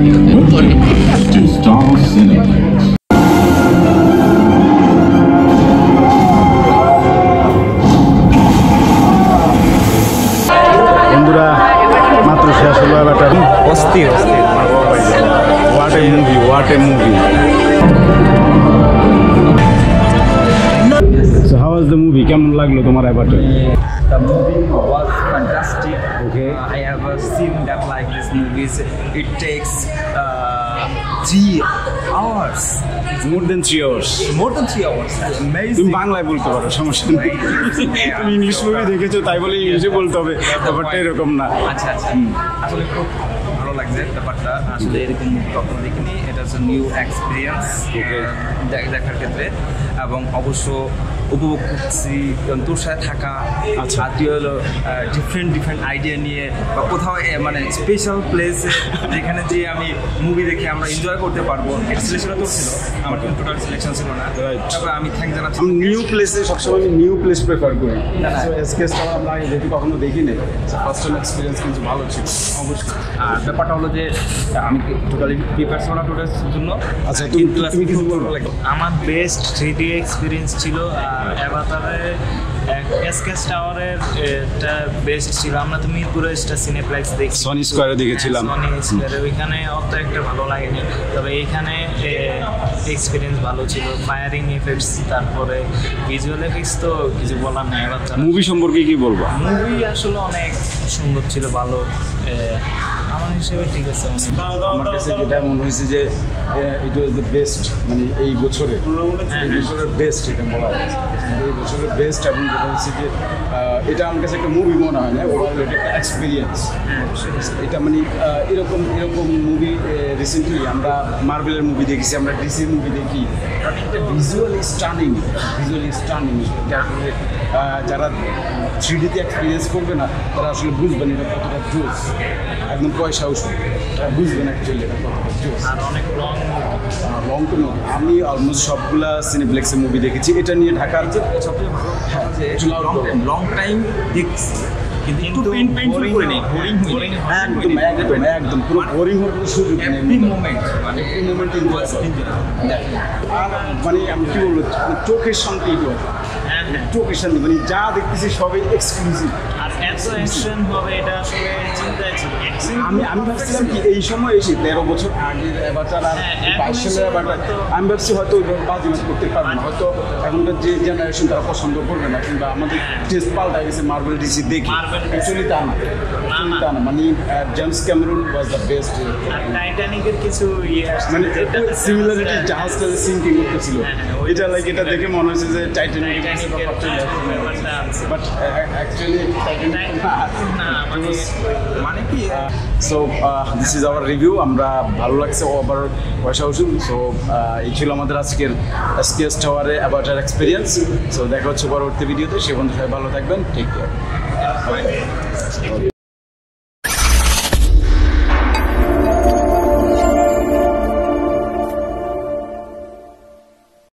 Welcome to Star Cineplex. বন্ধুরা মাত্র শেষ হলো একটা অস্থির অস্থির what a movie what a movie movie কেমন লাগল তোমার Avatar The movie was fantastic. Okay. Uh, I have uh, seen that like these movies. It takes uh, three hours. More than three hours More than three hours. That's তুমি বাংলায় বলতে পারো সমস্যা নেই। তুমি ইংলিশ মুভি দেখেছ তাই বলে ইংলিশে বলতে হবে। ব্যাপারটা এরকম না। আচ্ছা আচ্ছা। আসলে খুব ভালো লাগছে ব্যাপারটা। আসলে এরকম কখনো দেখিনি। এটা হচ্ছে নিউ এক্সপিরিয়েন্স দেখার ক্ষেত্রে। এবং অবশ্য উপভোগ করছি সাথে থাকা আচ্ছা। আর তুই হলো ডিফারেন্ট ডিফারেন্ট আইডিয়া নিয়ে বা কোথাও মানে স্পেশাল প্লেস যেখানে যে আমি মুভি দেখে আমরা এনজয় করতে পারব। সিলেকশনও তো ছিল আমার কিন্তু টোটাল সিলেকশন ছিল না. তারপরে আমি থ্যাংক জানাচ্ছি। আমি নিউ প্লেসে সবসময় আমি নিউ প্লেস প্রেফার করি। এসকেসটা আমরা যেহেতু কখনো দেখিনি ফার্স্ট টাইম এক্সপিরিয়েন্স কিন্তু ভালো ছিল। অবশ্যই। আর ব্যাপারটা হলো যে আমি টোটালি প্রিপেয়ার ছিল না টোটালের জন্য? আচ্ছা তুমি তুমি কিছু বলব আমার বেস্ট থ্রি ডি এক্সপিরিয়েন্স ছিল আর অ্যাভাতারে এসকেস টাওয়ারের এটা বেস্ট ছিল। আমরা তো মিরপুরে এটা সিনেপ্লেক্স দেখছি সনি স্কোয়ারে দেখেছিলাম সনি স্কোয়ারে ওইখানে অত একটা ভালো লাগেনি। তবে এইখানে এক্সপিরিয়েন্স ভালো ছিল। ফায়ারিং এফেক্টস তারপরে ভিজুয়াল এফেক্টস তো কিছু বলার নেই। মুভি সম্পর্কে কি বলব? মুভি আসলে অনেক সুন্দর ছিল ভালো আমার হিসেবে ঠিক আছে। আমার কাছে যেটা মনে হয়েছে যে ইট ওয়াজ দ্য বেস্ট মানে এই বছরে এই বছরের বেস্ট এটা বলা এই বছরের বেস্ট এবং যেটা হচ্ছে যে এটা আমার কাছে একটা মুভি মনে হয় না ওভারঅল এটা একটা এক্সপিরিয়েন্স এটা মানে এরকম এরকম মুভি রিসেন্টলি আমরা মার্বেলের মুভি দেখেছি আমরা ডিসি মুভি দেখি। ভিজুয়ালি স্টানিং ভিজুয়ালি স্টানিং যারা থ্রি ডিতে এক্সপিরিয়েন্স করবে না তারা আসলে বুঝবেন এটা কতটা জোস। একদম পয়সা ওষুধ তারা বুঝবেন অ্যাকচুয়ালি এটা কতটা জোস। আর অনেক লং লং টু আমি অলমোস্ট সবগুলা সিনেপ্লেক্সের মুভি দেখেছি। এটা নিয়ে ঢাকার যে সবচেয়ে ভালো হ্যাঁ লং টাইম লং টাইম দেখছি। কিন্তু একটু পেন পেন করে নেই বোরিং বোরিং একদম একদম একদম পুরো বোরিং হওয়ার কোনো সুযোগ নেই। এভরি মোমেন্ট মানে মোমেন্ট আর মানে আমি কি বলব মানে চোখের শান্তি এটা হ্যাঁ হ্যাঁ। চোখের শান্তি মানে যা দেখতেছি সবই এক্সক্লুসিভ এত অ্যাকশন হবে এটা আসলে চিন্তায় ছিল আমি আমি ভাবছিলাম কি এই সময় এসে তেরো বছর আগের অ্যাভাটার আর হ্যাঁ, বাইশ সালের অ্যাভাটার আমি ভাবছি হয়তো ওইভাবে বাজিমাত করতে পারবে না। হয়তো এখনকার যে জেনারেশন তারা পছন্দ করবে না কিংবা আমাদের টেস্ট পাল্টা গেছে মার্বেল ডিসি দেখি। অ্যাকচুয়ালি তা না। তা না। মানে James Cameron was the best টাইটানিকের কিছু ইয়ে মানে সিমিলারিটি জাহাজটা সিঙ্কিং করতেছিল। হ্যাঁ, হ্যাঁ, এটা লাইক এটা দেখে মনে হচ্ছে যে টাইটানিক অ্যাকচুয়ালি টাইটানিক না মানে কি so this is our review আমরা ভালো লাগছে আবার পয়সা ওষুধ সো এই ছিল আমাদের আজকের এসকেএস টাওয়ারে অ্যাবাউটার এক্সপিরিয়েন্স সো দেখা হচ্ছে পরবর্তী ভিডিওতে। সে বন্ধু সবাই ভালো থাকবেন। ঠিক কেয়ার